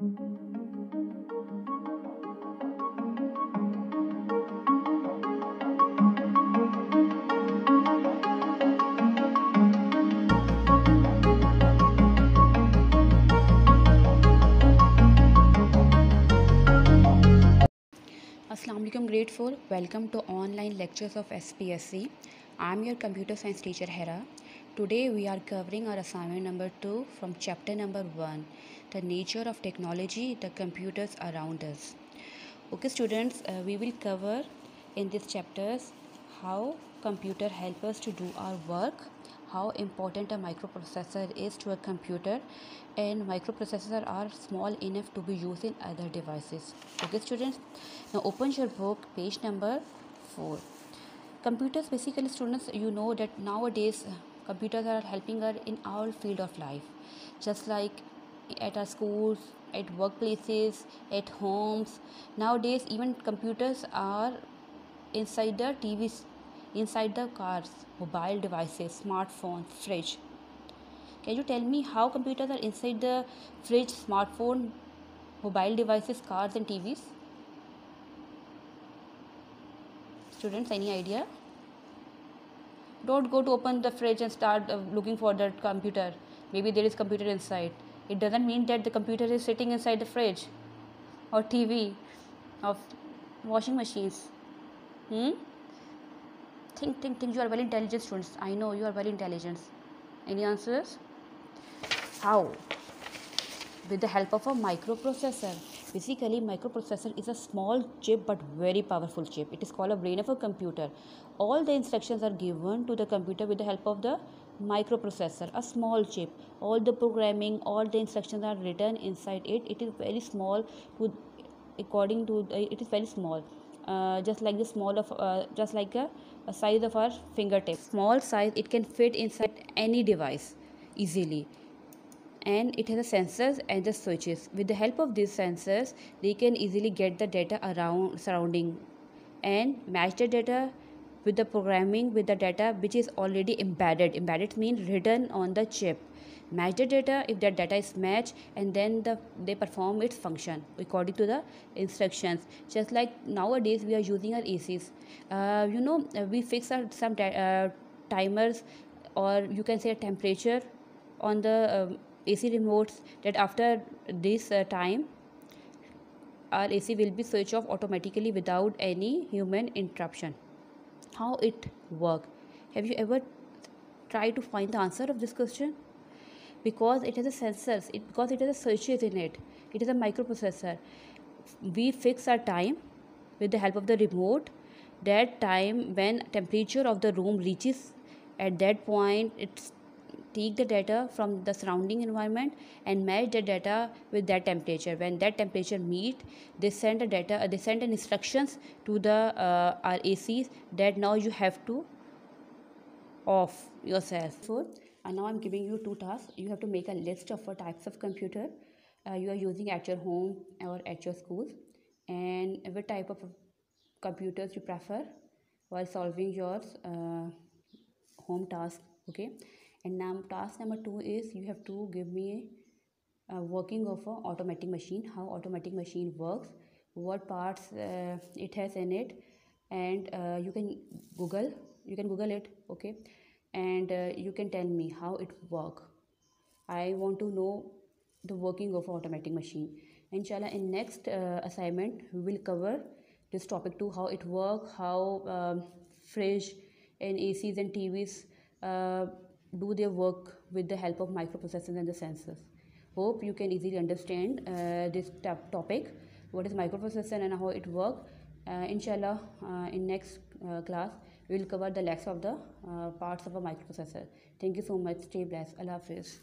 Assalamualaikum grade 4 welcome to online lectures of SPSC I am your computer science teacher Hera today we are covering our assignment number 2 from chapter number 1 the nature of technology the computers around us. Okay students uh, we will cover in this chapters how computer help us to do our work how important a microprocessor is to a computer and microprocessors are small enough to be used in other devices. Okay students? Now open your book page number 4 computers basically students you know that nowadays computers are helping us in all field of life just like at our schools at workplaces at homes nowadays even computers are inside the tvs inside the cars, mobile devices, smartphone, fridge. Can you tell me how computers are inside the fridge, smartphone, mobile devices, cars, and TVs? Students, any idea? Don't go to open the fridge and start uh, looking for the computer. Maybe there is computer inside. It doesn't mean that the computer is sitting inside the fridge or TV of washing machines. Hmm? think think think you are very intelligent students i know you are very intelligent any answers how with the help of a microprocessor basically microprocessor is a small chip but very powerful chip. It is called a brain of a computer. All the instructions are given to the computer with the help of the microprocessor a small chip. All the programming all the instructions are written inside it. It is very small to according to uh, it is very small. Uh, just like the small of uh, just like a, a size of our fingertip small size it can fit inside any device easily and it has the sensors and the switches. With the help of these sensors they can easily get the data around surrounding and match the data with the programming with the data which is already embedded. Embedded means written on the chip. Match the data if that data is matched and then the they perform its function according to the instructions. Just like nowadays we are using our acs uh, you know uh, we fix our some uh, timers or you can say a temperature on the um, ac remotes that after this uh, time our ac will be switched off automatically without any human interruption. How it work? Have you ever tried to find the answer of this question? Because it has a sensors it because it has a switches in it it is a microprocessor. We fix our time with the help of the remote. That time when temperature of the room reaches at that point it's take the data from the surrounding environment and match the data with that temperature. When that temperature meet they send the data uh, they send an instructions to the uh, our acs that now you have to off yourself. So and now i'm giving you two tasks. You have to make a list of what types of computer uh, you are using at your home or at your school and what type of computers you prefer while solving your uh, home task okay and now task number two is you have to give me a, a working of a automatic machine how automatic machine works what parts uh, it has in it. And uh, you can google you can google it okay? And uh, you can tell me how it work i want to know the working of automatic machine. Inshallah in next uh, assignment we will cover this topic too how it work how um, fridge and acs and tvs uh, do their work with the help of microprocessors and the sensors. Hope you can easily understand uh, this topic what is microprocessor and how it work. Uh, inshallah uh, in next uh, class we will cover the legs of the uh, parts of a microprocessor. Thank you so much. Stay blessed. Allah hafiz